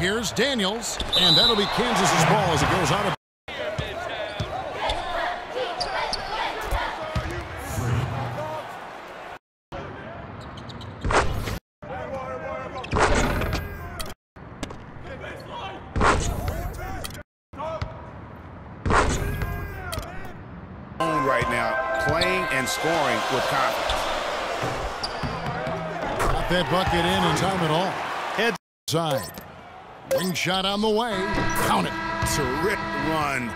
Here's Daniels, and that'll be Kansas's ball as it goes out of right now, playing and scoring with confidence. Got that bucket in in time at all. Head side. Wing shot on the way. Count it. Terrific run